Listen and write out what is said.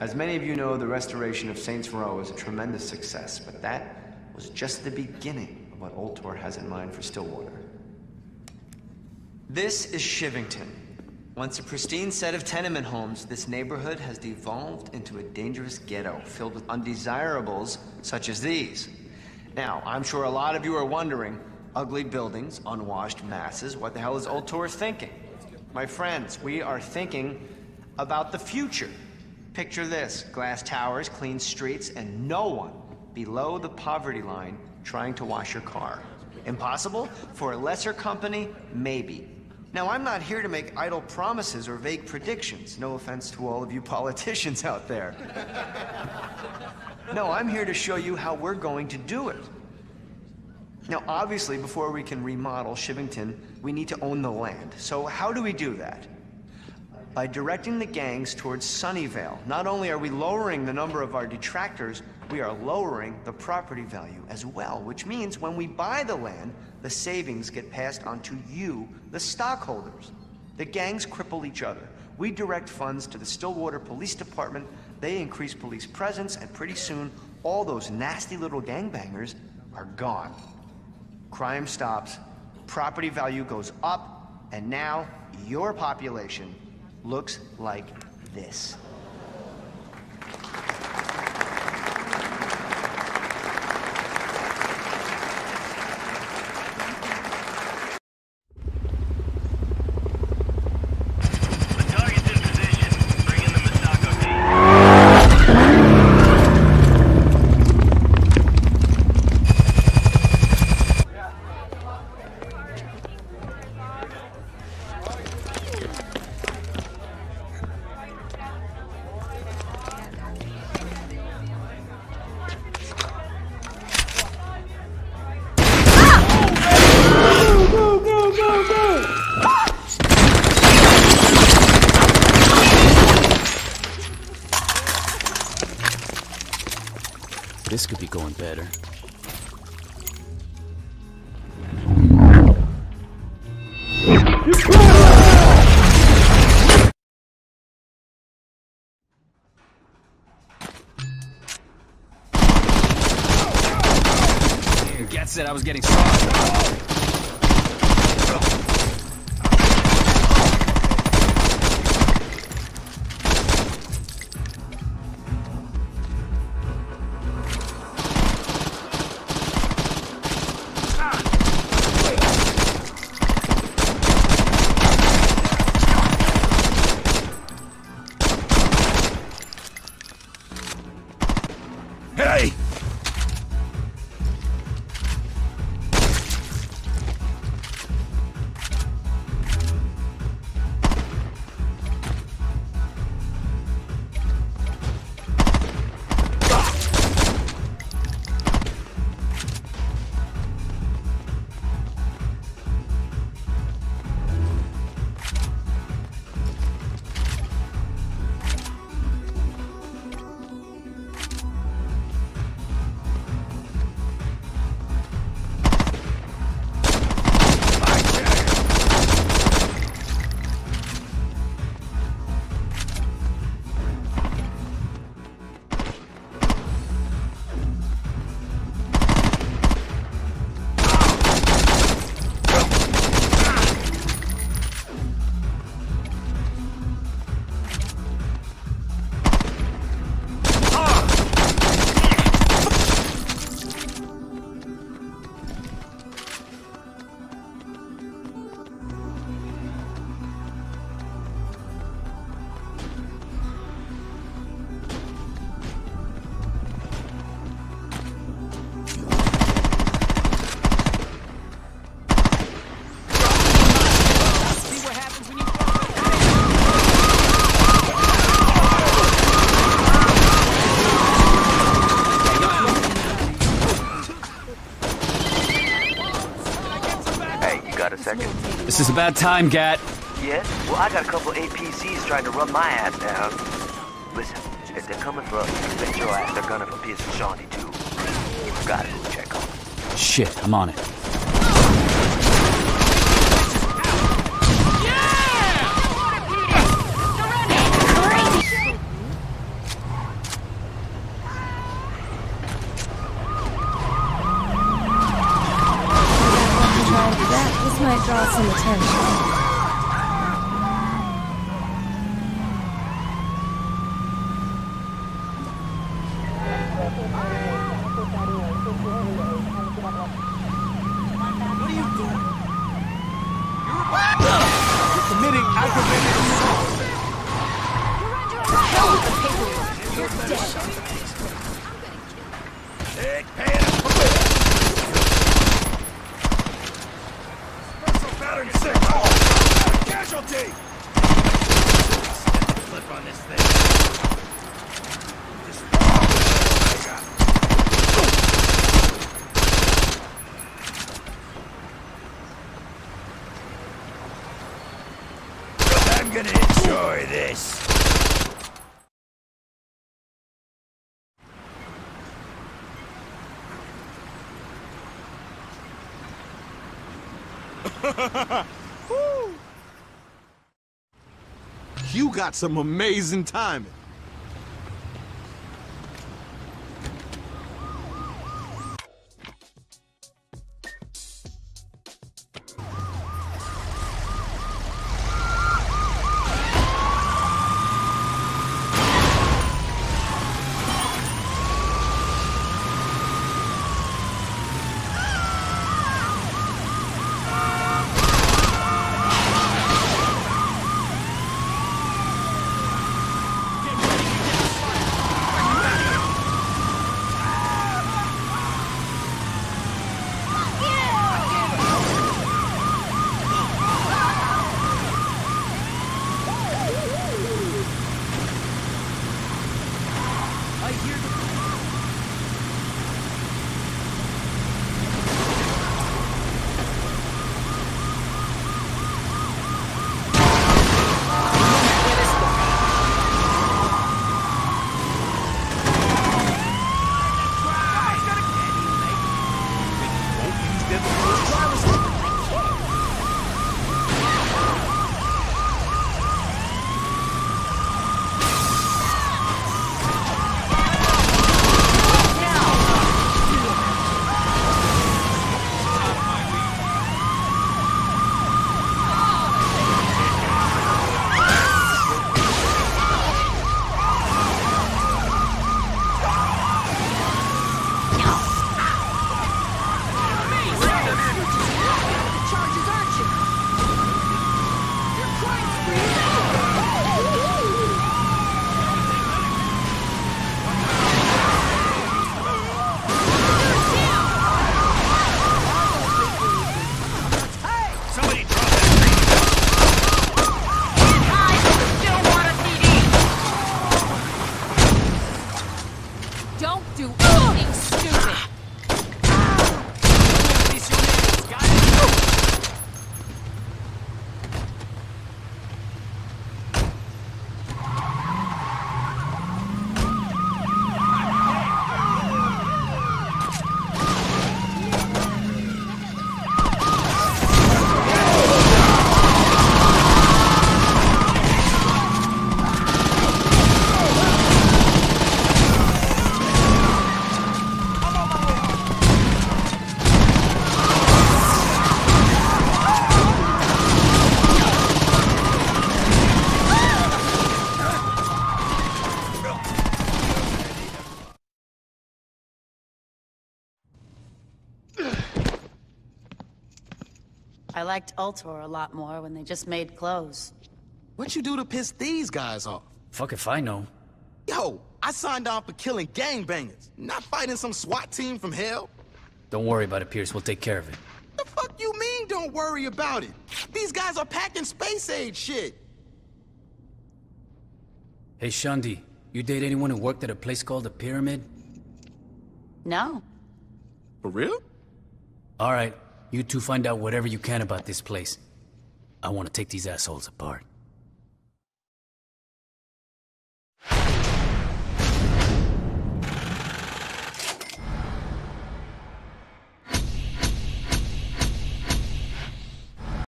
As many of you know, the restoration of Saints Row is a tremendous success, but that was just the beginning of what Ultor has in mind for Stillwater. This is Shivington. Once a pristine set of tenement homes, this neighborhood has devolved into a dangerous ghetto filled with undesirables such as these. Now, I'm sure a lot of you are wondering, ugly buildings, unwashed masses, what the hell is Ultor thinking? My friends, we are thinking about the future. Picture this, glass towers, clean streets, and no one below the poverty line trying to wash your car. Impossible? For a lesser company, maybe. Now, I'm not here to make idle promises or vague predictions. No offense to all of you politicians out there. no, I'm here to show you how we're going to do it. Now, obviously, before we can remodel Shivington, we need to own the land. So how do we do that? By directing the gangs towards Sunnyvale, not only are we lowering the number of our detractors, we are lowering the property value as well, which means when we buy the land, the savings get passed on to you, the stockholders. The gangs cripple each other. We direct funds to the Stillwater Police Department, they increase police presence, and pretty soon, all those nasty little gangbangers are gone. Crime stops, property value goes up, and now your population looks like this. This could be going better. Said I was getting. A second? This is about time, Gat. Yes? Well, I got a couple APCs trying to run my ass down. Listen, if they're coming for us, bet your ass they're gunning for Pierce and Shaundi, too. You gotta go check on. Shit, I'm on it. Special pattern six. Oh, casualty. Flip on this thing. I'm gonna enjoy this. You got some amazing timing. I liked Ultor a lot more when they just made clothes. What you do to piss these guys off? Fuck if I know. Yo, I signed on for killing gangbangers, not fighting some SWAT team from hell. Don't worry about it, Pierce. We'll take care of it. The fuck you mean don't worry about it? These guys are packing space age shit. Hey, Shaundi, you date anyone who worked at a place called the Pyramid? No. For real? All right, you two find out whatever you can about this place. I want to take these assholes apart.